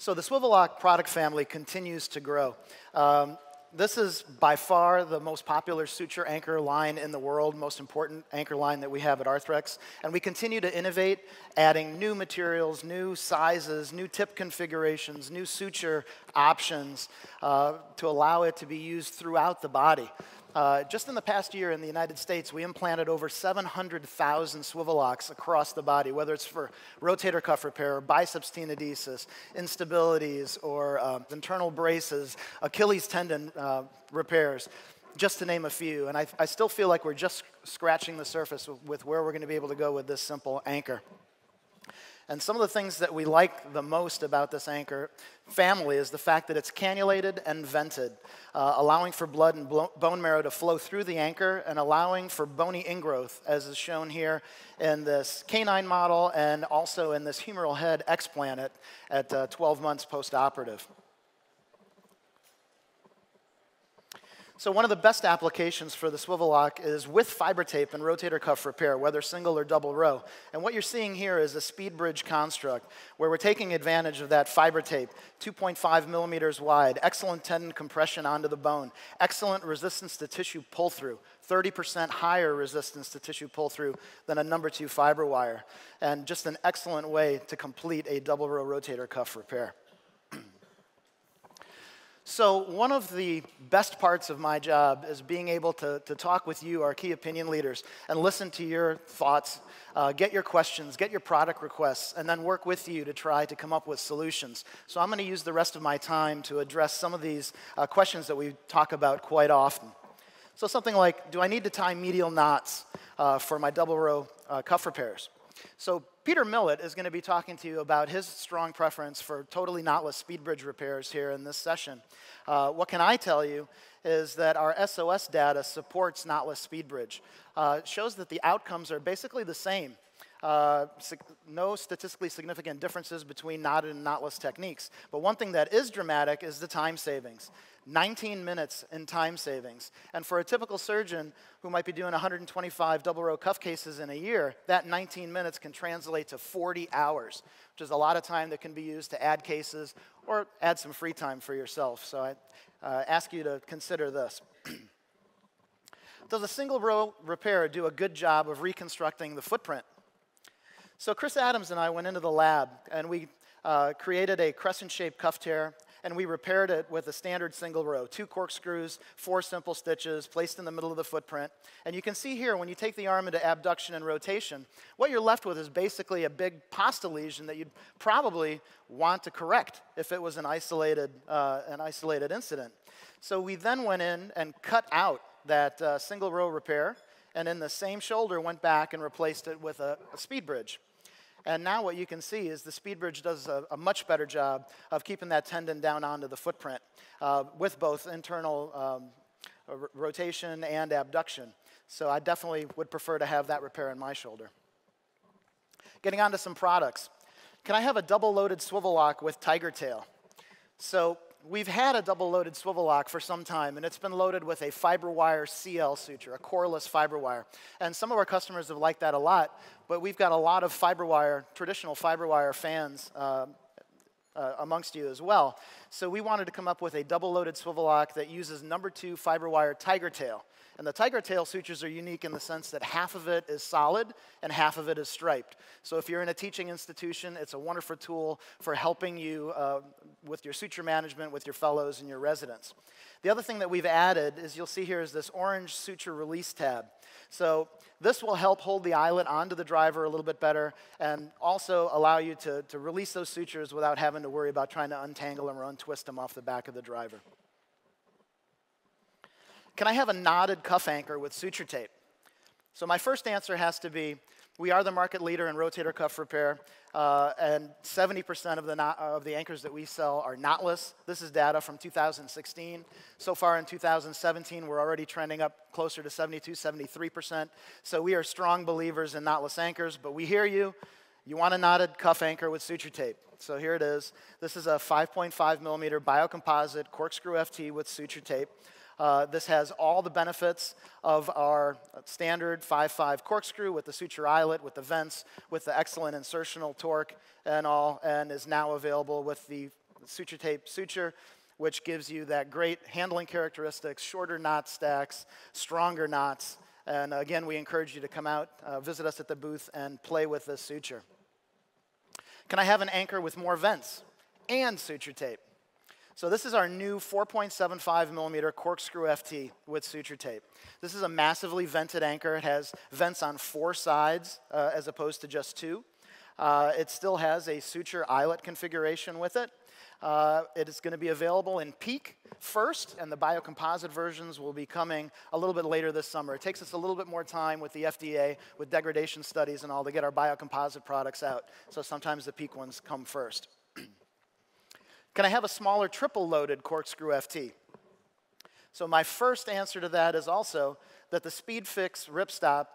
So the Swivel Lock product family continues to grow. Um, this is by far the most popular suture anchor line in the world, most important anchor line that we have at Arthrex. And we continue to innovate, adding new materials, new sizes, new tip configurations, new suture options uh, to allow it to be used throughout the body. Uh, just in the past year in the United States, we implanted over 700,000 swivel locks across the body, whether it's for rotator cuff repair, biceps tenodesis, instabilities, or uh, internal braces, Achilles tendon uh, repairs, just to name a few. And I, I still feel like we're just scratching the surface with where we're going to be able to go with this simple anchor. And some of the things that we like the most about this anchor family is the fact that it's cannulated and vented, uh, allowing for blood and bone marrow to flow through the anchor and allowing for bony ingrowth, as is shown here in this canine model and also in this humeral head explant at uh, 12 months post-operative. So one of the best applications for the swivel lock is with fiber tape and rotator cuff repair, whether single or double row. And what you're seeing here is a speed bridge construct where we're taking advantage of that fiber tape, 2.5 millimeters wide, excellent tendon compression onto the bone, excellent resistance to tissue pull through, 30% higher resistance to tissue pull through than a number two fiber wire, and just an excellent way to complete a double row rotator cuff repair. So, one of the best parts of my job is being able to, to talk with you, our key opinion leaders, and listen to your thoughts, uh, get your questions, get your product requests, and then work with you to try to come up with solutions. So, I'm going to use the rest of my time to address some of these uh, questions that we talk about quite often. So, something like Do I need to tie medial knots uh, for my double row uh, cuff repairs? So, Peter Millett is going to be talking to you about his strong preference for totally knotless speed bridge repairs here in this session. Uh, what can I tell you is that our SOS data supports knotless speed bridge. Uh, shows that the outcomes are basically the same. Uh, no statistically significant differences between knotted and knotless techniques. But one thing that is dramatic is the time savings. 19 minutes in time savings. And for a typical surgeon who might be doing 125 double row cuff cases in a year, that 19 minutes can translate to 40 hours, which is a lot of time that can be used to add cases or add some free time for yourself. So I uh, ask you to consider this. Does a single row repair do a good job of reconstructing the footprint? So Chris Adams and I went into the lab and we uh, created a crescent-shaped cuff tear and we repaired it with a standard single row, two corkscrews, four simple stitches placed in the middle of the footprint. And you can see here, when you take the arm into abduction and rotation, what you're left with is basically a big pasta lesion that you'd probably want to correct if it was an isolated, uh, an isolated incident. So we then went in and cut out that uh, single row repair, and in the same shoulder went back and replaced it with a, a speed bridge. And now what you can see is the speed bridge does a, a much better job of keeping that tendon down onto the footprint uh, with both internal um, rotation and abduction. So I definitely would prefer to have that repair in my shoulder. Getting on to some products. Can I have a double loaded swivel lock with tiger tail? So we've had a double loaded swivel lock for some time, and it's been loaded with a fiber wire CL suture, a coreless fiber wire. And some of our customers have liked that a lot, but we've got a lot of fiber wire, traditional fiber wire fans uh, uh, amongst you as well. So we wanted to come up with a double loaded swivel lock that uses number two fiber wire tiger tail. And the tiger tail sutures are unique in the sense that half of it is solid and half of it is striped. So if you're in a teaching institution, it's a wonderful tool for helping you uh, with your suture management with your fellows and your residents. The other thing that we've added is you'll see here is this orange suture release tab. So this will help hold the eyelet onto the driver a little bit better and also allow you to, to release those sutures without having to worry about trying to untangle them or untwist them off the back of the driver. Can I have a knotted cuff anchor with suture tape? So my first answer has to be, we are the market leader in rotator cuff repair, uh, and 70% of the, knot, of the anchors that we sell are knotless. This is data from 2016. So far in 2017, we're already trending up closer to 72, 73%. So we are strong believers in knotless anchors, but we hear you. You want a knotted cuff anchor with suture tape. So here it is. This is a 5.5 millimeter biocomposite corkscrew FT with suture tape. Uh, this has all the benefits of our standard 5.5 corkscrew with the suture eyelet, with the vents, with the excellent insertional torque and all, and is now available with the suture tape suture, which gives you that great handling characteristics, shorter knot stacks, stronger knots. And again, we encourage you to come out, uh, visit us at the booth, and play with this suture. Can I have an anchor with more vents and suture tape? So this is our new 4.75 millimeter corkscrew FT with suture tape. This is a massively vented anchor. It has vents on four sides uh, as opposed to just two. Uh, it still has a suture eyelet configuration with it. Uh, it is going to be available in peak first, and the biocomposite versions will be coming a little bit later this summer. It takes us a little bit more time with the FDA, with degradation studies and all, to get our biocomposite products out. So sometimes the peak ones come first. Can I have a smaller triple loaded corkscrew FT? So my first answer to that is also that the SpeedFix ripstop,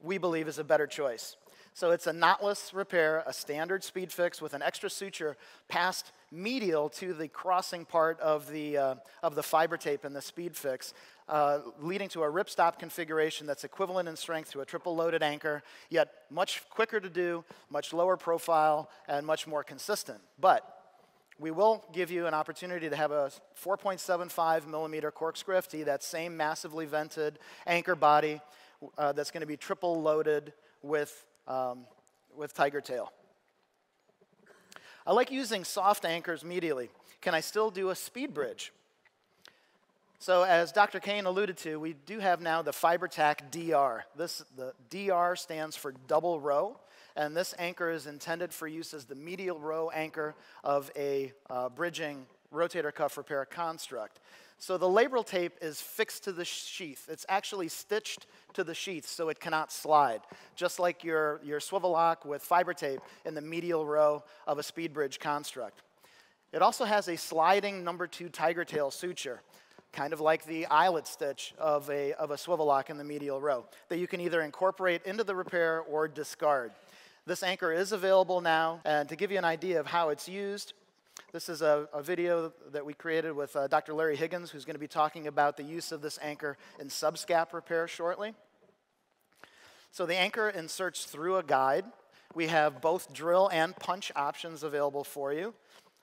we believe, is a better choice. So it's a knotless repair, a standard SpeedFix with an extra suture passed medial to the crossing part of the, uh, of the fiber tape in the SpeedFix, uh, leading to a ripstop configuration that's equivalent in strength to a triple loaded anchor, yet much quicker to do, much lower profile, and much more consistent. But we will give you an opportunity to have a 4.75 millimeter corkscrew FT, that same massively vented anchor body uh, that's going to be triple loaded with, um, with tiger tail. I like using soft anchors medially. Can I still do a speed bridge? So as Dr. Kane alluded to, we do have now the FiberTac DR. This, the DR stands for double row, and this anchor is intended for use as the medial row anchor of a uh, bridging rotator cuff repair construct. So the labral tape is fixed to the sheath. It's actually stitched to the sheath so it cannot slide, just like your, your swivel lock with fiber tape in the medial row of a speed bridge construct. It also has a sliding number two tiger tail suture, kind of like the eyelet stitch of a, of a swivel lock in the medial row, that you can either incorporate into the repair or discard. This anchor is available now, and to give you an idea of how it's used, this is a, a video that we created with uh, Dr. Larry Higgins, who's going to be talking about the use of this anchor in subscap repair shortly. So the anchor inserts through a guide. We have both drill and punch options available for you.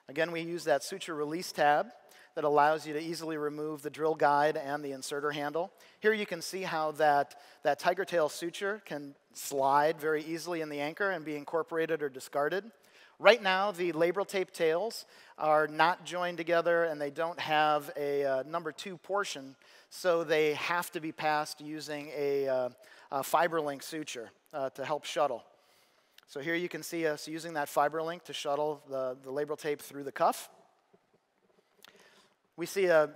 Again, we use that suture release tab that allows you to easily remove the drill guide and the inserter handle. Here you can see how that, that tiger tail suture can slide very easily in the anchor and be incorporated or discarded. Right now, the labral tape tails are not joined together and they don't have a uh, number two portion, so they have to be passed using a, uh, a fiber link suture uh, to help shuttle. So here you can see us using that fiber link to shuttle the, the labral tape through the cuff. We see a,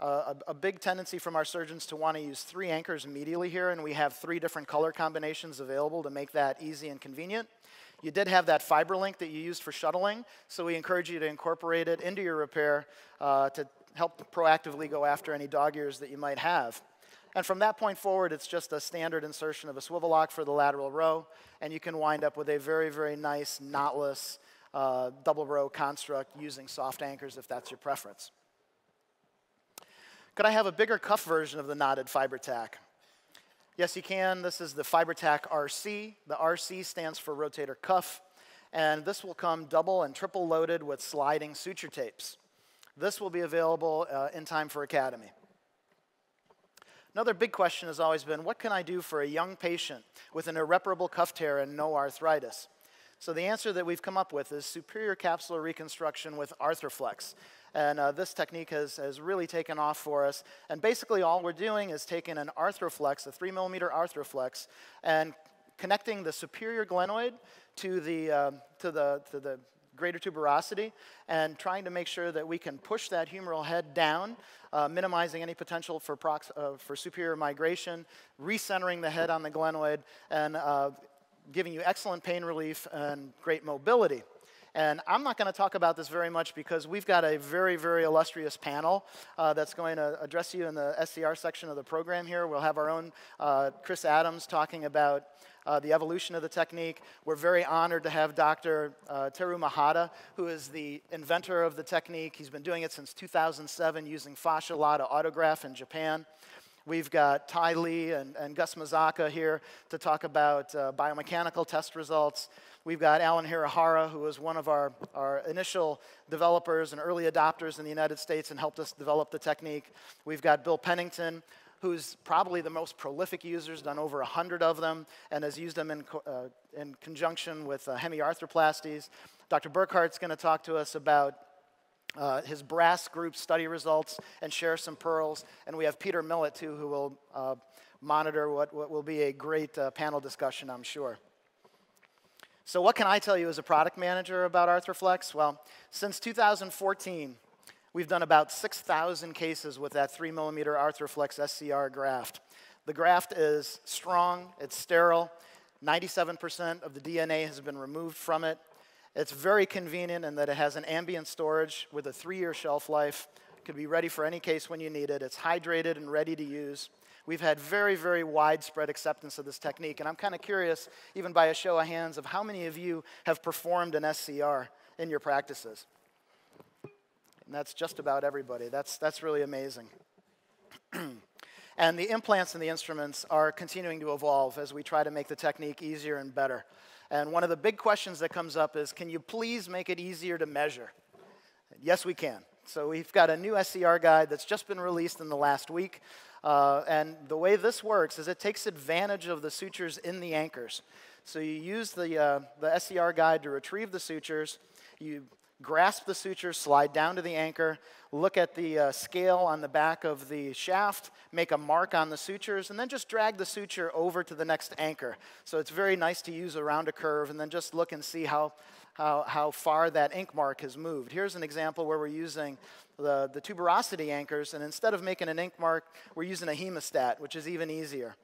a, a, big tendency from our surgeons to want to use three anchors immediately here, and we have three different color combinations available to make that easy and convenient. You did have that fiber link that you used for shuttling, so we encourage you to incorporate it into your repair uh, to help proactively go after any dog ears that you might have. And from that point forward, it's just a standard insertion of a swivel lock for the lateral row, and you can wind up with a very, very nice, knotless, uh, double row construct using soft anchors if that's your preference. Could I have a bigger cuff version of the knotted fiber tack? Yes, you can. This is the FiberTac RC. The RC stands for rotator cuff, and this will come double and triple loaded with sliding suture tapes. This will be available uh, in time for Academy. Another big question has always been, what can I do for a young patient with an irreparable cuff tear and no arthritis? So the answer that we've come up with is superior capsular reconstruction with Arthroflex. And uh, this technique has, has really taken off for us. And basically, all we're doing is taking an Arthroflex, a three millimeter Arthroflex, and connecting the superior glenoid to the, uh, to the, to the greater tuberosity and trying to make sure that we can push that humeral head down, uh, minimizing any potential for, prox- uh, for superior migration, recentering the head on the glenoid, and uh, giving you excellent pain relief and great mobility. And I'm not going to talk about this very much because we've got a very, very illustrious panel uh, that's going to address you in the SCR section of the program here. We'll have our own uh, Chris Adams talking about uh, the evolution of the technique. We're very honored to have Dr. Uh, Teru Mihata, who is the inventor of the technique. He's been doing it since 2007 using fascia lata autograft in Japan. We've got Thay Lee and, and Gus Mazzocca here to talk about uh, biomechanical test results. We've got Alan Hirahara, who was one of our, our initial developers and early adopters in the United States and helped us develop the technique. We've got Bill Pennington, who's probably the most prolific user, done over 100 of them, and has used them in, co- uh, in conjunction with uh, hemiarthroplasties. Dr. Burkhart's going to talk to us about uh, his brass group study results and share some pearls. And we have Peter Millett, too, who will uh, monitor what, what will be a great uh, panel discussion, I'm sure. So, what can I tell you as a product manager about Arthroflex? Well, since 2014, we've done about 6,000 cases with that 3 millimeter Arthroflex SCR graft. The graft is strong, it's sterile, 97% of the DNA has been removed from it. It's very convenient in that it has an ambient storage with a three year shelf life. It could be ready for any case when you need it. It's hydrated and ready to use. We've had very, very widespread acceptance of this technique, and I'm kind of curious, even by a show of hands, of how many of you have performed an SCR in your practices. And that's just about everybody. That's, that's really amazing. and the implants and the instruments are continuing to evolve as we try to make the technique easier and better. And one of the big questions that comes up is can you please make it easier to measure? Yes, we can. So we've got a new SCR guide that's just been released in the last week. Uh, and the way this works is it takes advantage of the sutures in the anchors. So you use the, uh, the SCR guide to retrieve the sutures. You grasp the sutures, slide down to the anchor, look at the uh, scale on the back of the shaft, make a mark on the sutures, and then just drag the suture over to the next anchor. So it's very nice to use around a curve and then just look and see how, how, how far that ink mark has moved. Here's an example where we're using the, the tuberosity anchors, and instead of making an ink mark, we're using a hemostat, which is even easier.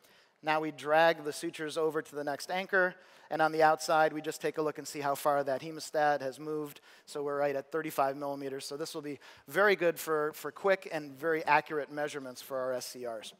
Now we drag the sutures over to the next anchor, and on the outside, we just take a look and see how far that hemostat has moved. So we're right at 35 millimeters. So this will be very good for, for quick and very accurate measurements for our SCRs.